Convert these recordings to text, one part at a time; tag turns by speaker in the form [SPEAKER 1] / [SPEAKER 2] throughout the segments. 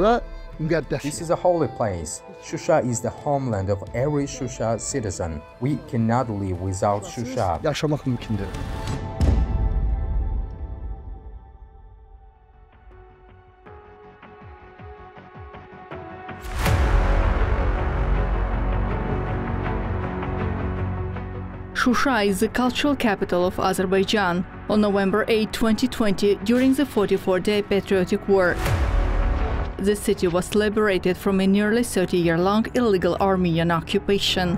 [SPEAKER 1] Bura müqəddəs.
[SPEAKER 2] This is a holy place. Shusha is the homeland of every Shusha citizen. We cannot live without Shusha.
[SPEAKER 1] Yaşamaq mümkün deyil.
[SPEAKER 3] Shusha is the cultural capital of Azerbaijan. On November 8, 2020, during the 44-day patriotic war, the city was liberated from a nearly 30-year-long illegal Armenian occupation.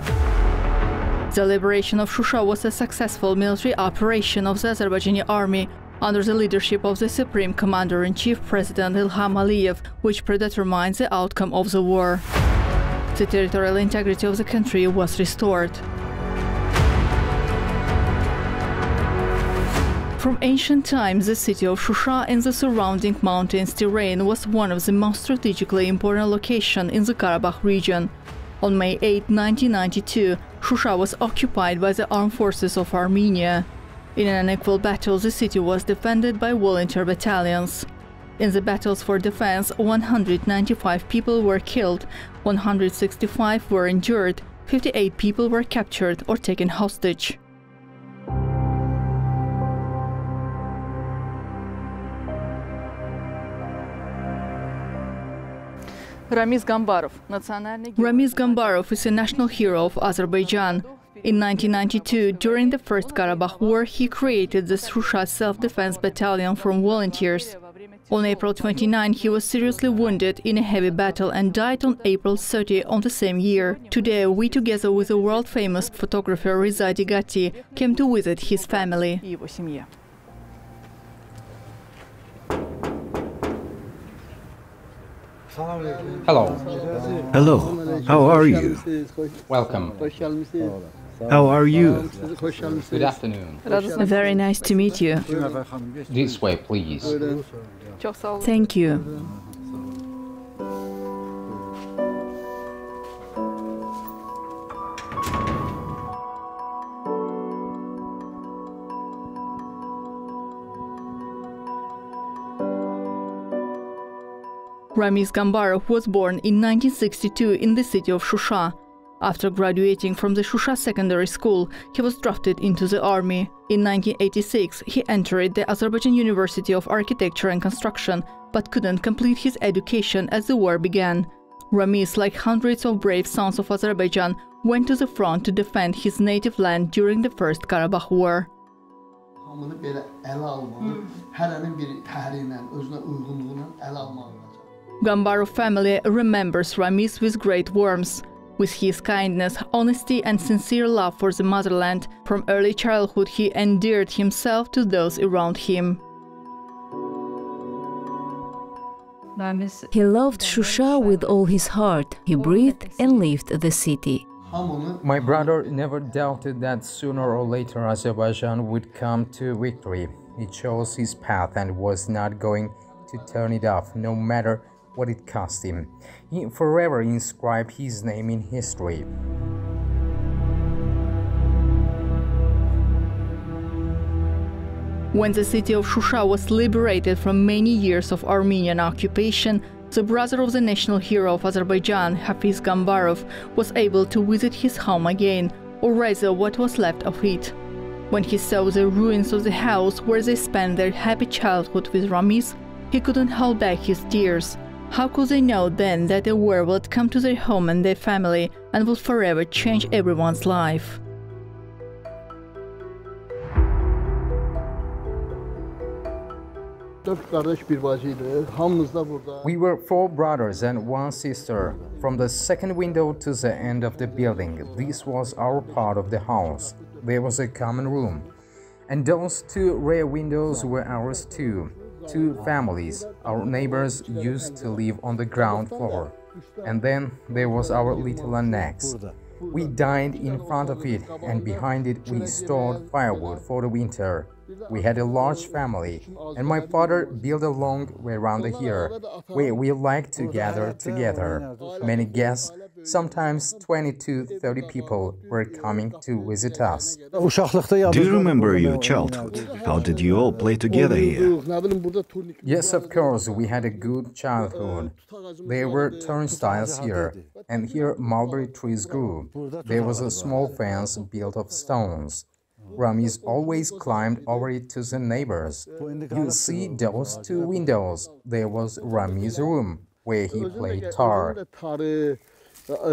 [SPEAKER 3] The liberation of Shusha was a successful military operation of the Azerbaijani army under the leadership of the Supreme Commander-in-Chief President Ilham Aliyev, which predetermined the outcome of the war. The territorial integrity of the country was restored. From ancient times, the city of Shusha and the surrounding mountains terrain was one of the most strategically important locations in the Karabakh region. On May 8, 1992, Shusha was occupied by the armed forces of Armenia. In an unequal battle, the city was defended by volunteer battalions. In the battles for defense, 195 people were killed, 165 were injured, 58 people were captured or taken hostage. Ramiz Gambarov, Ramiz Gambarov is a national hero of Azerbaijan. In 1992, during the First Karabakh War, he created the Shusha Self-Defense Battalion from volunteers. On April 29, he was seriously wounded in a heavy battle and died on April 30 on the same year. Today, we, together with the world-famous photographer Reza Deghati, came to visit his family.
[SPEAKER 2] Hello,
[SPEAKER 4] Hello, how are you?
[SPEAKER 2] welcome.
[SPEAKER 4] How are you?
[SPEAKER 2] Good afternoon.
[SPEAKER 3] Very nice to meet you.
[SPEAKER 2] This way, please.
[SPEAKER 3] Thank you. Ramiz Gambarov was born in 1962 in the city of Shusha. After graduating from the Shusha Secondary School, he was drafted into the army. In 1986, he entered the Azerbaijan University of Architecture and Construction, but couldn't complete his education as the war began. Ramiz, like hundreds of brave sons of Azerbaijan, went to the front to defend his native land during the First Karabakh War.
[SPEAKER 1] Hamını belə ələ hərənin bir özünə uyğunluğu ilə ələ olacaq.
[SPEAKER 3] Gambarov family remembers Ramiz with great warmth. With his kindness, honesty, and sincere love for the motherland, from early childhood he endeared himself to those around him.
[SPEAKER 5] He loved Shusha with all his heart. He breathed and lived the city.
[SPEAKER 2] My brother never doubted that sooner or later Azerbaijan would come to victory. He chose his path and was not going to turn it off, no matter what it cost him. He forever inscribed his name in history.
[SPEAKER 3] When the city of Shusha was liberated from many years of Armenian occupation, the brother of the national hero of Azerbaijan, Hafiz Gambarov, was able to visit his home again, or rather what was left of it. When he saw the ruins of the house where they spent their happy childhood with Ramiz, he couldn't hold back his tears. How could they know then that a war would come to their home and their family and would forever change everyone's life?
[SPEAKER 1] dörd qardaş bir bacı idi. Hamımız da burada.
[SPEAKER 2] We were four brothers and one sister. From the second window to the end of the building, this was our part of the house. There was a common room. And those two rear windows were ours too. Two families, our neighbors, used to live on the ground floor. And then there was our little annex. We dined in front of it, and behind it we stored firewood for the winter. We had a large family, and my father built a long way around here, where we liked to gather together. Many guests, sometimes 20 to 30 people, were coming to visit us.
[SPEAKER 4] Do you remember your childhood? How did you all play together here?
[SPEAKER 2] Yes, of course, we had a good childhood. There were turnstiles here, and here mulberry trees grew. There was a small fence built of stones. Ramiz always climbed over it to the neighbors. You see those two windows. There was Rami's room, where he played tar.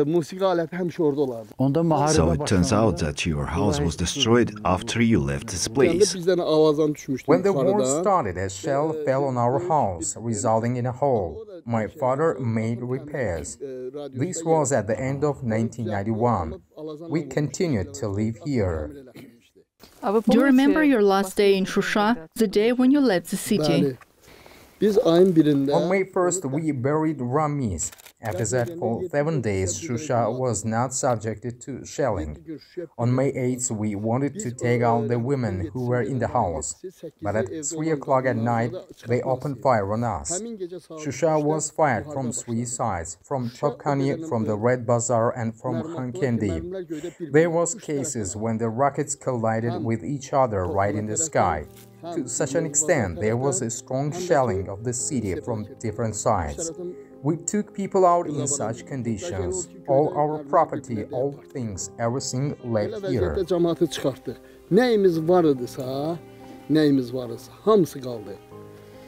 [SPEAKER 1] Musiqi aləti həmişə.
[SPEAKER 4] So it turns out that your house was destroyed after you left this place.
[SPEAKER 1] bizdən avazan düşmüşdü
[SPEAKER 2] When the war started, a shell fell on our house, resulting in a hole. My father made repairs. This was at the end of 1991. We continued to live here.
[SPEAKER 3] Do you remember your last day in Shusha, the day when you left the city?
[SPEAKER 1] Bəli. Biz
[SPEAKER 2] On May 1st, we buried Ramiz. After that, for seven days, Shusha was not subjected to shelling. On May 8th, we wanted to take out the women who were in the house, but at 3 o'clock at night, they opened fire on us. Shusha was fired from three sides, from Chopkani, from the Red Bazaar, and from Hankendi. There was cases when the rockets collided with each other right in the sky. To such an extent, there was a strong shelling of the city from different sides. We took people out in such conditions. All our property, all things, everything left here.
[SPEAKER 1] vəziyyətdə cəmaatı çıxartdıq. Nəyimiz var idisə, nəyimiz var idisə, hamısı qaldı.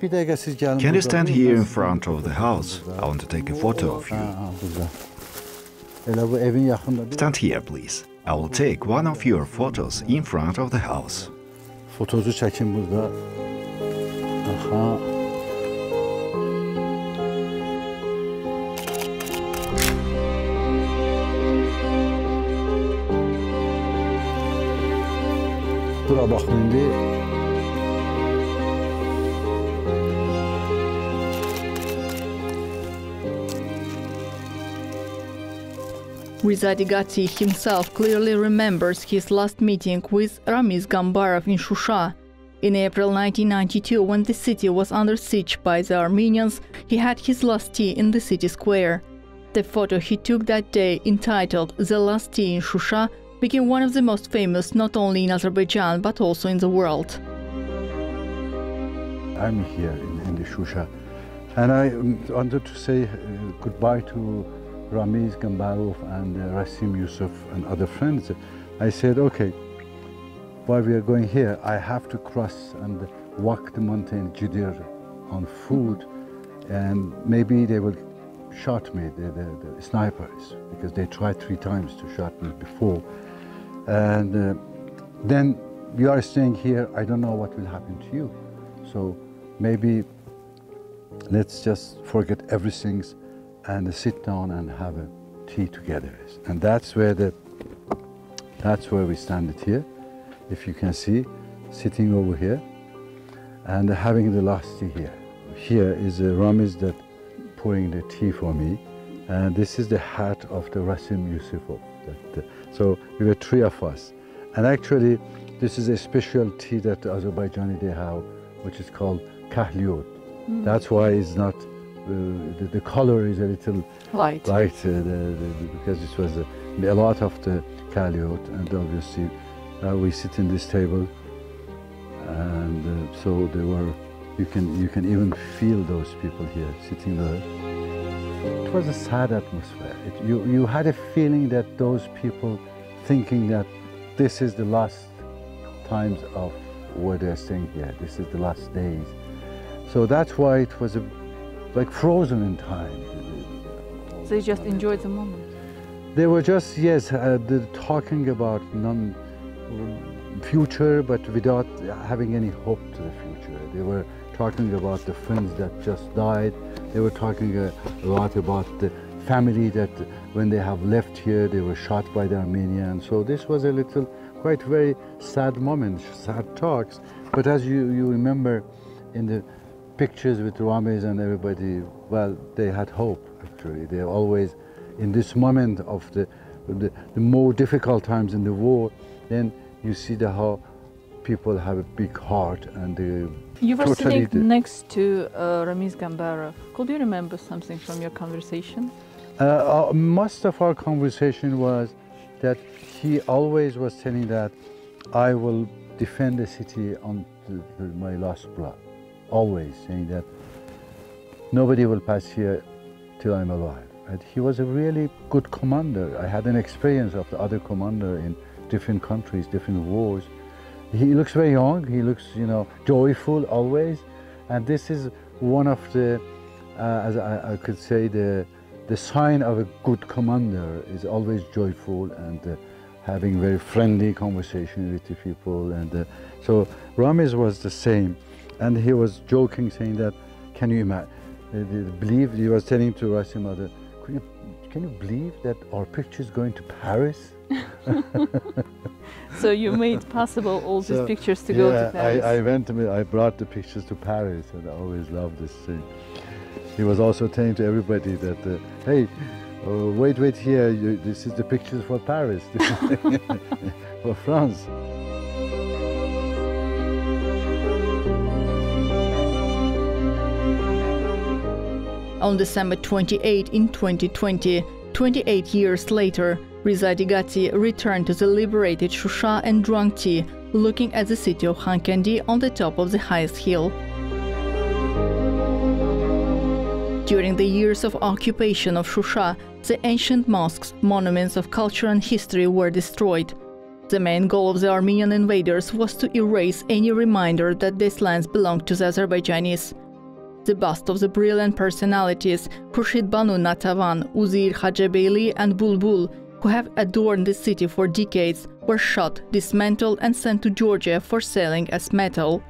[SPEAKER 6] Bir dəqiqə siz gəlin.
[SPEAKER 4] Can you stand here in front of the house? I want to take a photo of you.
[SPEAKER 6] ha, burada. Elə bu evin yaxında bir
[SPEAKER 4] Stand here, please. I will take one of your photos in front of the house.
[SPEAKER 6] fotozu çəkin burada. Aha. Bura baxın indi.
[SPEAKER 3] Reza Deghati himself clearly remembers his last meeting with Ramiz Gambarov in Shusha. In April 1992, when the city was under siege by the Armenians, he had his last tea in the city square. The photo he took that day, entitled The Last Tea in Shusha, became one of the most famous not only in Azerbaijan but also in the world.
[SPEAKER 6] I'm here in, in the Shusha. And I um, wanted to say uh, goodbye to Ramiz Gambarov and uh, Rasim Yusuf and other friends. I said, okay, while we are going here, I have to cross and walk the mountain Jidir on food, and maybe they will shot me, the, the, the snipers, because they tried three times to shot me before. And uh, then you are staying here, I don't know what will happen to you. So maybe let's just forget everything and sit down and have a tea together. And that's where the that's where we stand it here. If you can see, sitting over here and having the last tea here. Here is a Ramiz that pouring the tea for me. And this is the hat of the Rasim Yusufov. That, uh, so we were three of us. And actually, this is a special tea that Azerbaijani they have, which is called kahliot. That's why it's not, uh, the, the color is a little
[SPEAKER 3] Light.
[SPEAKER 6] light uh, the, the, because it was a, a lot of the kahliot. And obviously, uh, we sit in this table. And uh, so there were, you can, you can even feel those people here sitting there. It was a sad atmosphere. It, you, you had a feeling that those people thinking that this is the last times of where they're staying here. This is the last days. So that's why it was a, like frozen in time.
[SPEAKER 3] So you just enjoyed the moment.
[SPEAKER 6] They were just, yes, uh, talking about non future, but without having any hope to the future. They were talking about the friends that just died. They were talking a, lot about the family that when they have left here, they were shot by the Armenians. So this was a little, quite very sad moment, sad talks. But as you, you remember in the pictures with Ramiz and everybody, well, they had hope actually. They always, in this moment of the, the, the more difficult times in the war, then you see the how people have a big heart and they
[SPEAKER 3] You were
[SPEAKER 6] totally
[SPEAKER 3] sitting next to uh, Ramiz Gambarov. Could you remember something from your conversation?
[SPEAKER 6] Uh, uh, most of our conversation was that he always was telling that I will defend the city on the, the, my last blood. Always saying that nobody will pass here till I'm alive. And he was a really good commander. I had an experience of the other commander in different countries, different wars. He looks very young. He looks, you know, joyful always. And this is one of the, uh, as I, I could say, the the sign of a good commander is always joyful and uh, having very friendly conversation with the people. And uh, so Ramiz was the same, and he was joking, saying that, "Can you imagine? believe?" He was telling to Rasim mother, "Can you, can you believe that our picture is going to Paris?"
[SPEAKER 3] So you made possible all these
[SPEAKER 6] So,
[SPEAKER 3] pictures to go to Paris.
[SPEAKER 6] I, I went to, I brought the pictures to Paris, and I always loved this thing. He was also telling to everybody that, uh, hey, uh, wait, wait here, you, this is the pictures for Paris, for France.
[SPEAKER 3] On December 28 in 2020, 28 years later, Reza Deghati returned to the liberated Shusha and drank tea, looking at the city of Khankendi on the top of the highest hill. During the years of occupation of Shusha, the ancient mosques, monuments of culture and history were destroyed. The main goal of the Armenian invaders was to erase any reminder that these lands belonged to the Azerbaijanis. The bust of the brilliant personalities Khurshid Banu Natavan, Uzeyir Hajibeyli, and Bulbul, who have adorned the city for decades, were shot, dismantled, and sent to Georgia for selling as metal.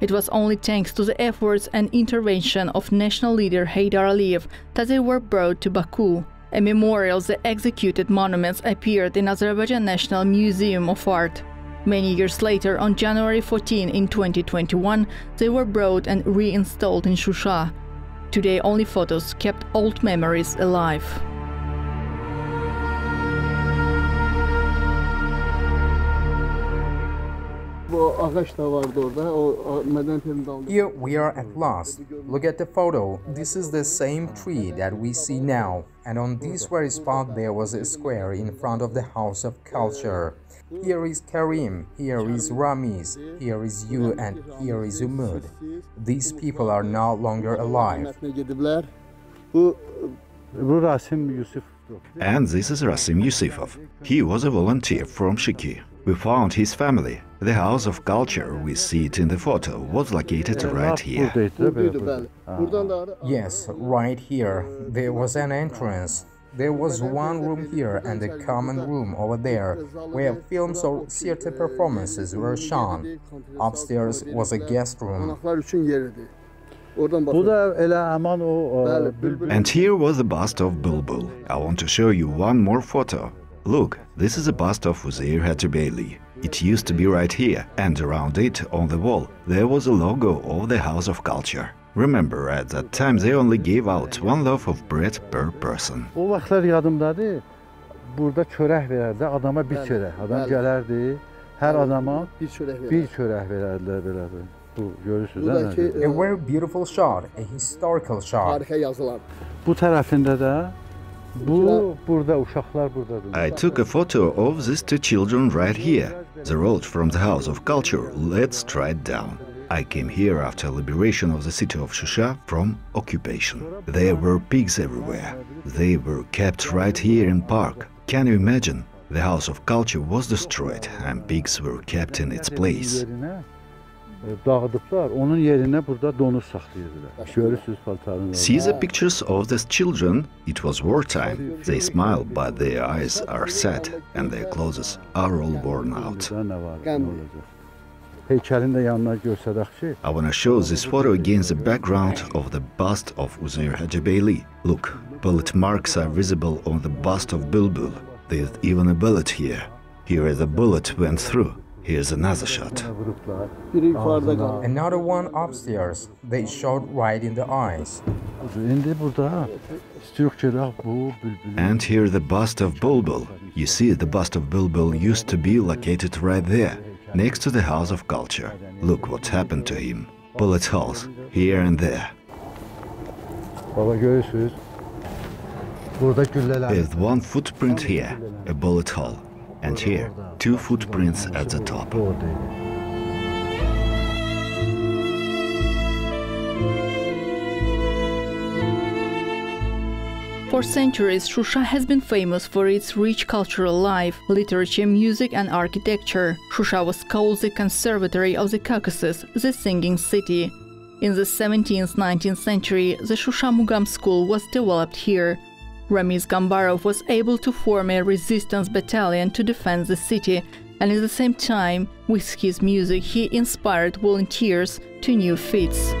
[SPEAKER 3] It was only thanks to the efforts and intervention of national leader Heydar Aliyev that they were brought to Baku. A memorial of the executed monuments appeared in Azerbaijan National Museum of Art. Many years later, on January 14 in 2021, they were brought and reinstalled in Shusha. Today, only photos kept old memories alive.
[SPEAKER 1] Ağaç da vardı orada. O o dalında.
[SPEAKER 2] Here we are at last. Look at the photo. This is the same tree that we see now. And on this very spot there was a square in front of the House of Culture. Here is Karim, here is Ramiz, here is you and here is Umud. These people are no longer alive.
[SPEAKER 1] Hürmetine gidiblər. Bu
[SPEAKER 6] Bu Rasim
[SPEAKER 4] And this is Rasim Yusifov. He was a volunteer from Sheki. We found his family. The House of Culture, we see it in the photo, was located right here.
[SPEAKER 6] Buradaydı da böyle
[SPEAKER 1] buradaydı
[SPEAKER 6] burada.
[SPEAKER 1] bəli. Buradan da ara-
[SPEAKER 2] Yes, right here. There was an entrance. There was one room here and a common room over there where films or theater performances were shown. Upstairs was a guest room.
[SPEAKER 1] Qonaqlar üçün yeridir. Oradan
[SPEAKER 6] Bu
[SPEAKER 1] baxın.
[SPEAKER 6] da elə aman o
[SPEAKER 1] Bəli,
[SPEAKER 6] e, bülbül.
[SPEAKER 4] And here was the bust of Bulbul. I want to show you one more photo. Look, this is a bust of Uzeyir Hajibeyli. It used to be right here, and around it, on the wall, there was a logo of the House of Culture. Remember, at that time they only gave out one loaf of bread per person.
[SPEAKER 6] O vaxtlar yadımdadır. Burada çörək verərdi adama bir
[SPEAKER 1] Bəli,
[SPEAKER 6] çörək. Adam
[SPEAKER 1] bəli.
[SPEAKER 6] gələrdi, hər adama
[SPEAKER 1] bir çörək verir.
[SPEAKER 6] bir verərdilər belə. Bu görürsüz
[SPEAKER 1] Bu
[SPEAKER 6] hə?
[SPEAKER 1] da?
[SPEAKER 2] A very beautiful shot, a historical shot.
[SPEAKER 1] tarixə yazılan.
[SPEAKER 6] Bu tərəfində də
[SPEAKER 4] I took a photo of these two children right here. The road from the House of Culture led straight down. I came here after liberation of the city of Shusha from occupation. There were pigs everywhere. They were kept right here in park. Can you imagine? The House of Culture was destroyed and pigs were kept in its place.
[SPEAKER 6] Yerinə, dağıdıblar. Onun yerinə burada donuz saxlayırdılar. Görürsüz paltarını.
[SPEAKER 4] See the pictures of these children? It was wartime. They smile, but their eyes are sad and their clothes are all worn out.
[SPEAKER 6] Burada nə var?
[SPEAKER 1] Qəm.
[SPEAKER 6] Nə olacaq? Heykəlin də yanına göstərək ki,
[SPEAKER 4] I want to show this photo against the background of the bust of Uzeyir Hajibeyli. Look, bullet marks are visible on the bust of Bulbul. There's even a bullet here. Here the bullet went through. Here's another shot.
[SPEAKER 6] vurublar.
[SPEAKER 1] Biri yuxarıda qalır.
[SPEAKER 2] Another one upstairs. They shot right in the eyes.
[SPEAKER 6] İndi burada istiyoruz ki bu bülbülü
[SPEAKER 4] And here the bust of Bulbul. You see, the bust of Bulbul used to be located right there. next to the House of Culture. Look what happened to him. Bullet holes here and there.
[SPEAKER 6] Baba görürsünüz. Burada gülleler.
[SPEAKER 4] With one footprint here, a bullet hole, and here, two footprints at the top.
[SPEAKER 3] For centuries, Shusha has been famous for its rich cultural life, literature, music, and architecture. Shusha was called the Conservatory of the Caucasus, the Singing City. In the 17th 19th century, the Shusha Mugam school was developed here. Ramiz Gambarov was able to form a resistance battalion to defend the city, and at the same time, with his music, he inspired volunteers to new feats.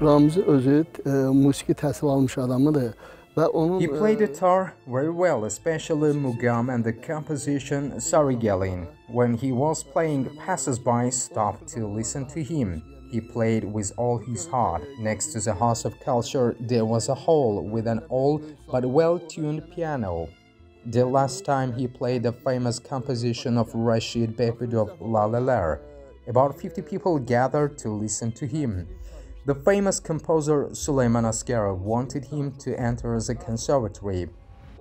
[SPEAKER 1] Ramzi özü e, musiqi təhsil almış adamıdır
[SPEAKER 2] He played
[SPEAKER 1] e,
[SPEAKER 2] guitar very well, especially Mugam and the composition Sarigelin. When he was playing, passers-by stopped to listen to him. He played with all his heart. Next to the House of Culture, there was a hall with an old but well-tuned piano. The last time he played the famous composition of Rashid Behbudov La La La, about 50 people gathered to listen to him. The famous composer Suleiman Asgarov wanted him to enter the conservatory,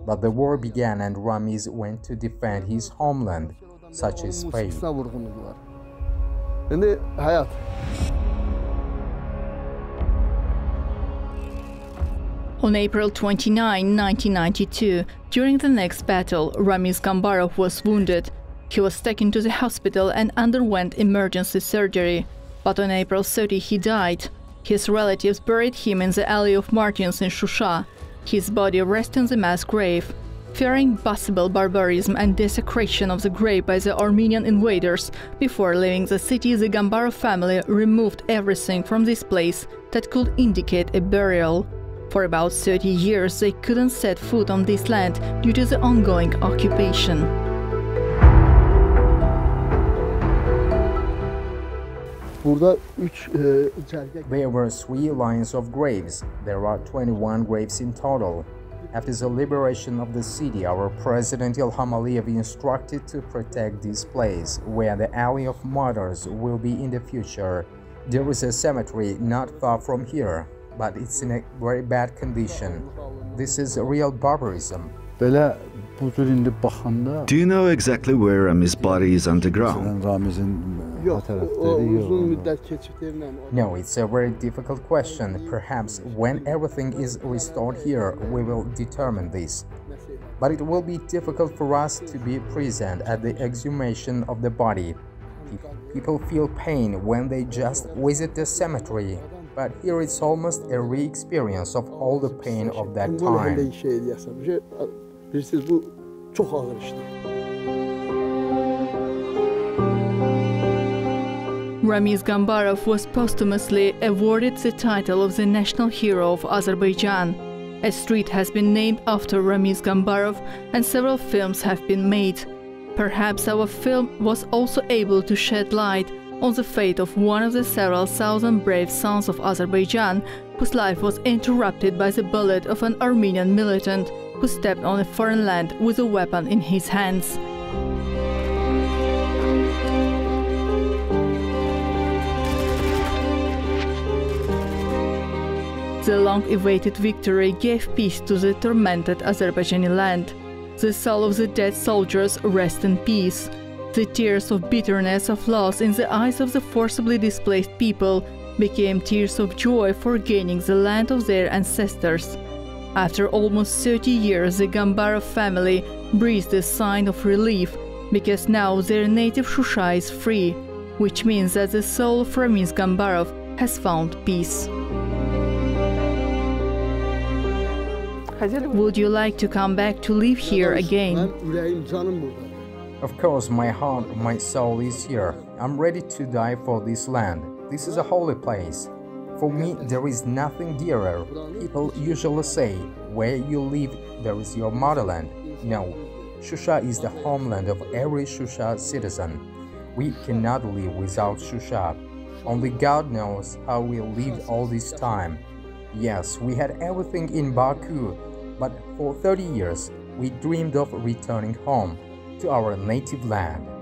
[SPEAKER 2] but the war began and Ramiz went to defend his homeland, such as Spain.
[SPEAKER 1] musiqisinə vurğundular. İndi həyat
[SPEAKER 3] On April 29, 1992, during the next battle, Ramiz Gambarov was wounded. He was taken to the hospital and underwent emergency surgery. But on April 30, he died. His relatives buried him in the Alley of Martyrs in Shusha. His body rests in the mass grave. Fearing possible barbarism and desecration of the grave by the Armenian invaders, before leaving the city, the Gambaro family removed everything from this place that could indicate a burial. For about 30 years, they couldn't set foot on this land due to the ongoing occupation.
[SPEAKER 1] Burada 3 cərgə
[SPEAKER 2] There were three lines of graves. There are 21 graves in total. After the liberation of the city, our president Ilham Aliyev instructed to protect this place, where the Alley of Martyrs will be in the future. There is a cemetery not far from here, but it's in a very bad condition. This is real barbarism.
[SPEAKER 6] Belə bu cür indi baxanda
[SPEAKER 4] Do you know exactly where Rami's body is underground?
[SPEAKER 6] Məsələn, Ramizin o
[SPEAKER 1] o uzun
[SPEAKER 6] yox.
[SPEAKER 1] müddət keçibdirlə.
[SPEAKER 2] No, it's a very difficult question. Perhaps when everything is restored here, we will determine this. But it will be difficult for us to be present at the exhumation of the body. People feel pain when they just visit the cemetery, but here it's almost a re-experience of all the pain of that time.
[SPEAKER 3] Ramiz Gambarov was posthumously awarded the title of the National Hero of Azerbaijan. A street has been named after Ramiz Gambarov and several films have been made. Perhaps our film was also able to shed light on the fate of one of the several thousand brave sons of Azerbaijan whose life was interrupted by the bullet of an Armenian militant who stepped on a foreign land with a weapon in his hands. The long awaited victory gave peace to the tormented Azerbaijani land. The soul of the dead soldiers rest in peace. The tears of bitterness of loss in the eyes of the forcibly displaced people became tears of joy for gaining the land of their ancestors. After almost 30 years, the Gambarov family breathed a sign of relief because now their native Shusha is free, which means that the soul of Ramiz Gambarov has found peace. Would you like to come back to live here again?
[SPEAKER 1] Mən ürəyim, canım burdadır.
[SPEAKER 2] Of course, my heart, my soul is here. I'm ready to die for this land. This is a holy place. For me, there is nothing dearer. People usually say, where you live, there is your motherland. No, Shusha is the homeland of every Shusha citizen. We cannot live without Shusha. Only God knows how we lived all this time. Yes, we had everything in Baku, but for 30 years we dreamed of returning home to our native land.